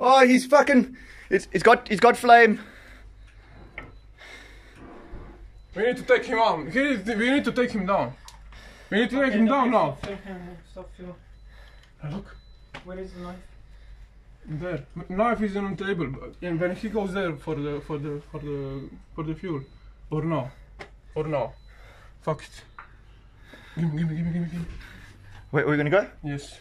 Oh, he's fucking. It's, it's got it's got flame. We need to take him on. He we need to take him down. We need to take him down now. Film him, stop film. Look, Where is the knife? there. Knife is on the table, and when he goes there for the for the for the for the fuel, or no, or no, fuck it. Give me, give me, give me, give me, give me. Wait, are we gonna go? Yes.